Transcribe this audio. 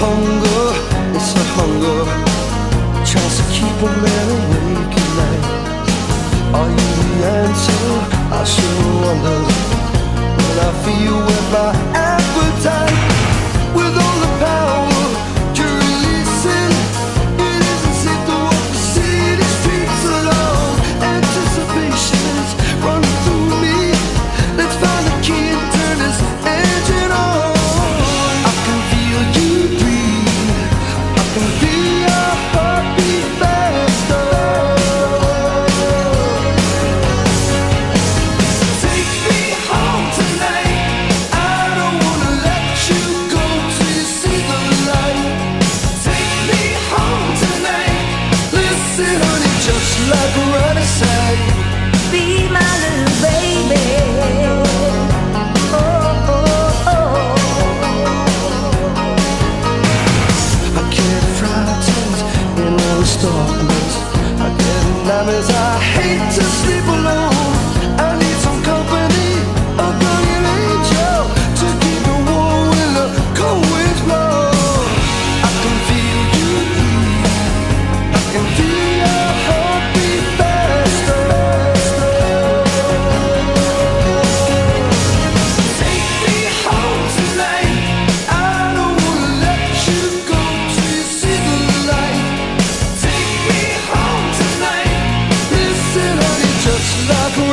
hunger, it's a hunger. Tries to keep a man awake at night. Are you the answer? I sure wonder. darkness I get nightmares I hate to sleep alone. just like